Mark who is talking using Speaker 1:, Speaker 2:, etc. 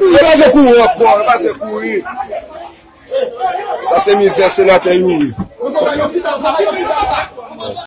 Speaker 1: Mwen se kou kouri akwa, mwen se kou kouri Sa se mizè senate yowi